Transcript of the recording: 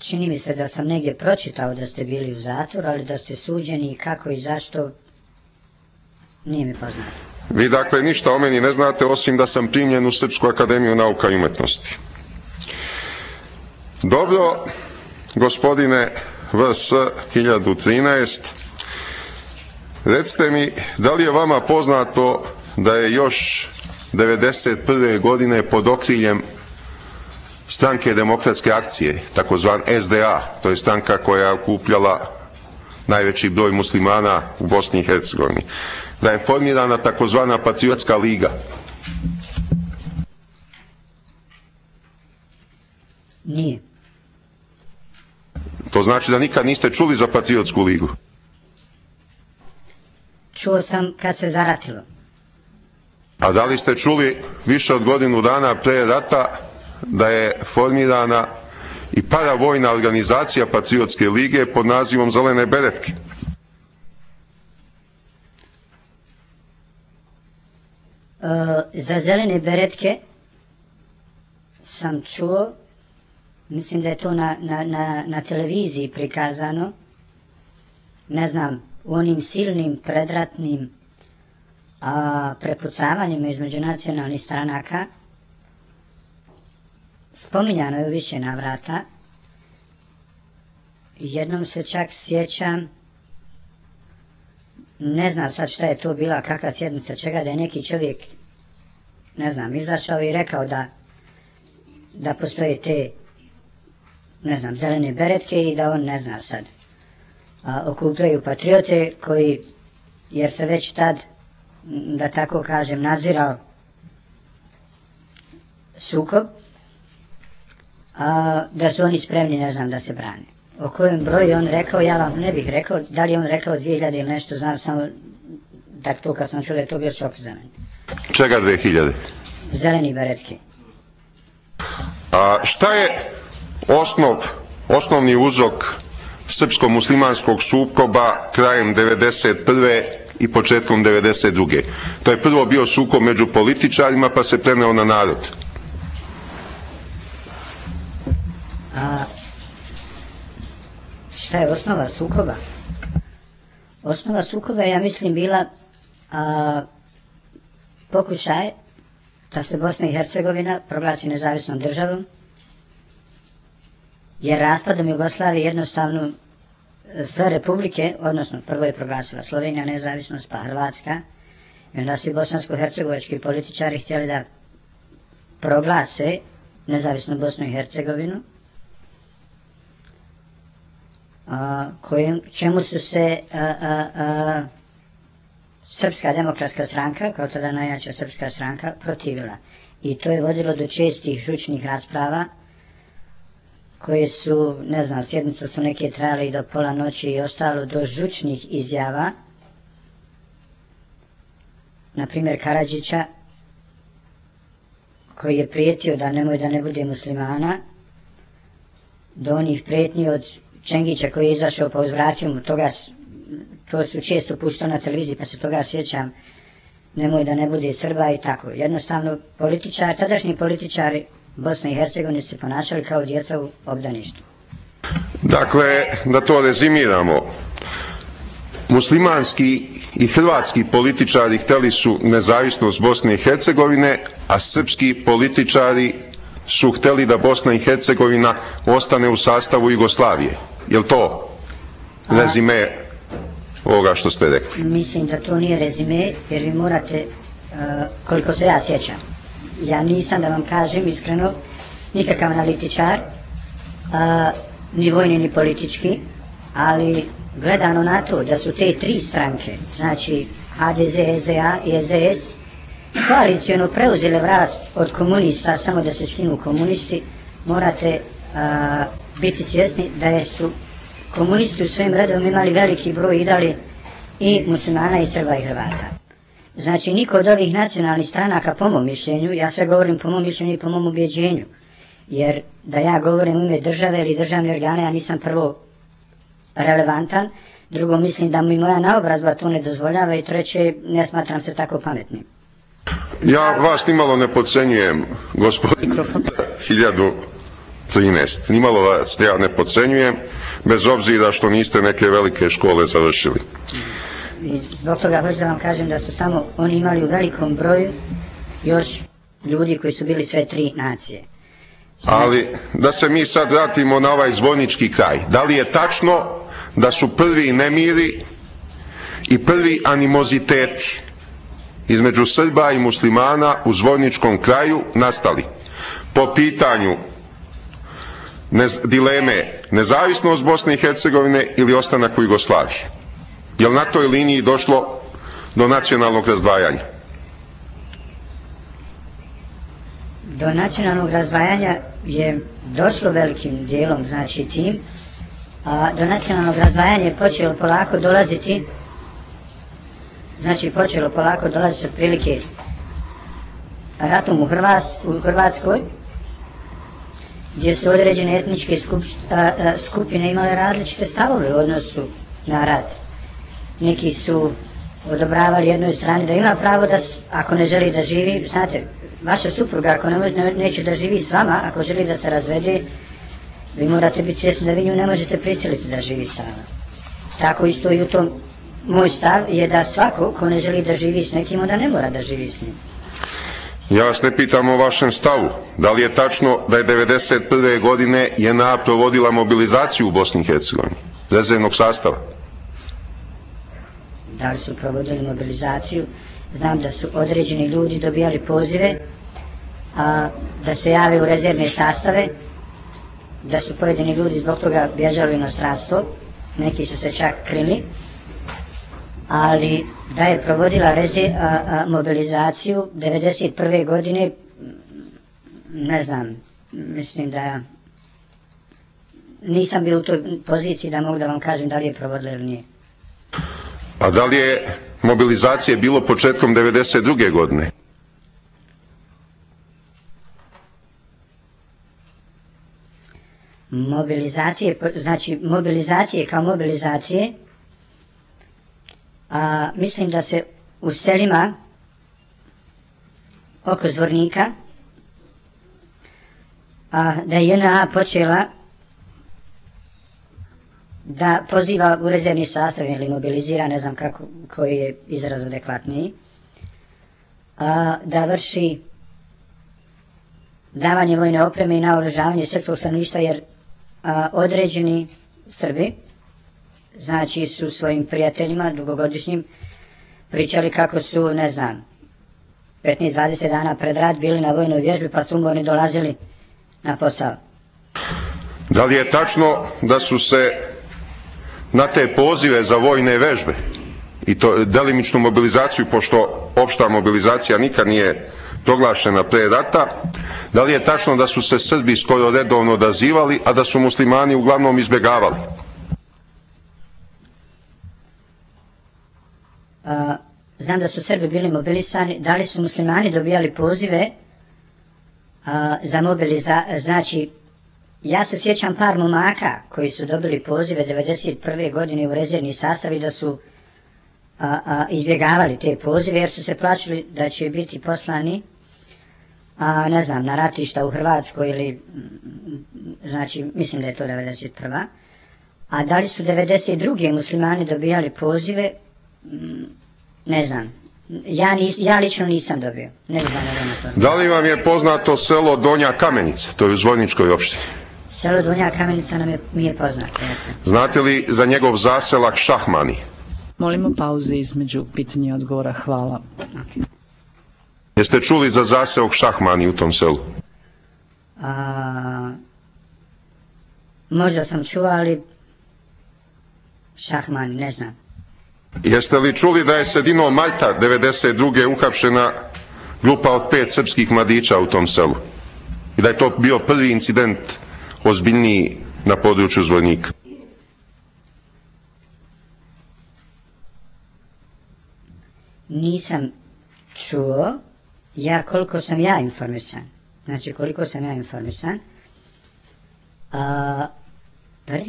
čini mi se da sam negdje pročitao da ste bili u zatvoru, ali da ste suđeni i kako i zašto, nije mi poznato. Vi dakle ništa o meni ne znate osim da sam primljen u Srpsku akademiju nauka i umetnosti. Dobro, gospodine VS 1013, recite mi da li je vama poznato da je još 1991. godine pod okriljem stranke demokratske akcije, takozvan SDA, to je stranka koja je okupljala najveći broj muslimana u Bosni i Hercegovini, da je formirana takozvana Patriotska liga. Nije. To znači da nikad niste čuli za Patriotsku ligu. Čuo sam kad se zaratilo. A da li ste čuli više od godinu dana pre rata da je formirana i paravojna organizacija Patriotske lige pod nazivom Zelene beretke? E, za zelene beretke sam čuo, mislim da je to na, na, na, televiziji prikazano, ne znam, u onim silnim predratnim a, prepucavanjima između nacionalnih stranaka, spominjano je u više navrata, jednom se čak sjećam, ne znam sad šta je to bila, kakva sjednica, čega da je neki čovjek, ne znam, izašao i rekao da, da postoje te, ne znam, zelene beretke i da on ne zna sad. A, okupljaju patriote koji, jer se već tad, da tako kažem, nadzirao sukob, a, da su oni spremni, ne znam, da se brane. O kojem broju on rekao, ja vam ne bih rekao, da li on rekao 2000 ili nešto, znam samo da to kad sam čuo da je to bio šok za mene. Čega 2000? Zeleni beretki. A šta je osnov, osnovni uzrok srpsko-muslimanskog sukoba krajem 91. i početkom 92. To je prvo bio sukob među političarima pa se preneo na narod. Šta je osnova sukoba? Osnova sukoba ja mislim, bila a, pokušaj da se Bosna i Hercegovina proglasi nezavisnom državom, jer raspadom Jugoslavije jednostavno sve republike, odnosno prvo je proglasila Slovenija nezavisnost, pa Hrvatska, i onda svi bosansko-hercegovački političari htjeli da proglase nezavisnu Bosnu i Hercegovinu, a, kojem, čemu su se a, Srpska demokratska stranka, kao tada najjača srpska stranka, protivila. I to je vodilo do čestih žučnih rasprava, koje su, ne znam, sjednice su neke trajale i do pola noći i ostalo do žučnih izjava, na primjer Karadžića, koji je prijetio da nemoj da ne bude muslimana, do onih prijetnji od Čengića koji je izašao pa uzvratio toga, to su često puštao na televiziji pa se toga sjećam, nemoj da ne bude Srba i tako. Jednostavno, političari, tadašnji političari Bosne i Hercegovine se ponašali kao djeca u obdaništu. Dakle, da to rezimiramo, muslimanski i hrvatski političari hteli su nezavisnost Bosne i Hercegovine, a srpski političari su hteli da Bosna i Hercegovina ostane u sastavu Jugoslavije. Je li to rezime ovoga što ste rekli? Mislim da to nije rezime, jer vi morate, uh, koliko se ja sjećam, ja nisam, da vam kažem iskreno, nikakav analitičar, uh, ni vojni ni politički, ali gledano na to da su te tri stranke, znači HDZ, SDA i SDS, koalicijono preuzele vlast od komunista, samo da se skinu komunisti, morate a, biti svjesni da je su komunisti u svojim redom imali veliki broj i i muslimana i Srba i Hrvata. Znači, niko od ovih nacionalnih stranaka, po mom mišljenju, ja sve govorim po mom mišljenju i po mom ubjeđenju, jer da ja govorim u ime države ili državne organe, ja nisam prvo relevantan, drugo mislim da mi moja naobrazba to ne dozvoljava i treće ne smatram se tako pametnim. Ja vas nimalo ne podcenjujem, gospodin 13. Nimalo vas ja ne podcenjujem, bez obzira što niste neke velike škole završili. I zbog toga hoću da vam kažem da su samo oni imali u velikom broju još ljudi koji su bili sve tri nacije. Ali da se mi sad vratimo na ovaj zvonički kraj. Da li je tačno da su prvi nemiri i prvi animoziteti između Srba i muslimana u zvoničkom kraju nastali po pitanju dileme nezavisnost Bosne i Hercegovine ili ostanak u Jugoslaviji. Je li na toj liniji došlo do nacionalnog razdvajanja? Do nacionalnog razdvajanja je došlo velikim dijelom, znači tim, a do nacionalnog razdvajanja je počelo polako dolaziti, znači počelo polako dolaziti otprilike ratom u, Hrvas, u Hrvatskoj, gdje su određene etničke skup, a, a, skupine imale različite stavove u odnosu na rat. Neki su odobravali jednoj strani da ima pravo da, ako ne želi da živi, znate, vaša supruga ako ne, ne, neće da živi s vama, ako želi da se razvede, vi morate biti svjesni da vi nju ne možete prisiliti da živi s vama. Tako isto i u tom moj stav je da svako ko ne želi da živi s nekim, onda ne mora da živi s njim. Ja vas ne pitam o vašem stavu. Da li je tačno da je 1991. godine JNA provodila mobilizaciju u Bosni i Hercegovini? Rezervnog sastava? Da li su provodili mobilizaciju? Znam da su određeni ljudi dobijali pozive a, da se jave u rezervne sastave, da su pojedini ljudi zbog toga bježali u inostranstvo, neki su se čak krili, ali da je provodila rezi, a, a, mobilizaciju 1991. godine, ne znam, mislim da nisam bio u toj poziciji da mogu da vam kažem da li je provodila ili nije. A da li je mobilizacije bilo početkom 92. godine? Mobilizacije, znači mobilizacije kao mobilizacije, a, mislim da se u selima oko Zvornika, a, da je JNA počela da poziva u rezervni sastav ili mobilizira, ne znam kako, koji je izraz adekvatniji, a, da vrši davanje vojne opreme i naoružavanje srpskog stanovništva jer a, određeni Srbi znači su svojim prijateljima dugogodišnjim pričali kako su, ne znam, 15-20 dana pred rad bili na vojnoj vježbi pa su umorni dolazili na posao. Da li je tačno da su se na te pozive za vojne vežbe i to delimičnu mobilizaciju, pošto opšta mobilizacija nikad nije proglašena pre rata, da li je tačno da su se Srbi skoro redovno odazivali, a da su muslimani uglavnom izbjegavali? Znam da su Srbi bili mobilisani, da li su muslimani dobijali pozive za mobilizaciju, znači Ja se sjećam par momaka koji su dobili pozive 1991. godine u rezervni sastav i da su a, izbjegavali te pozive jer su se plaćali da će biti poslani a, ne znam, na ratišta u Hrvatskoj ili znači mislim da je to 91. A da li su 92. muslimani dobijali pozive ne znam. Ja, nis, ja lično nisam dobio. Ne znam da, da li vam je poznato selo Donja Kamenica, to je u Zvojničkoj opštini? Selo Donja Kamenica nam je, mi je poznato. Jasno. Znate li za njegov zaselak Šahmani? Molimo pauze između pitanja i odgovora. Hvala. Okay. Jeste čuli za zaseok Šahmani u tom selu? A, možda sam čuo, ali Šahmani, ne znam. Jeste li čuli da je sredinom Malta 92. uhapšena grupa od pet srpskih mladića u tom selu? I da je to bio prvi incident ozbiljniji na području zvojnika. Nisam čuo, ja koliko sam ja informisan, znači koliko sam ja informisan, a, prvi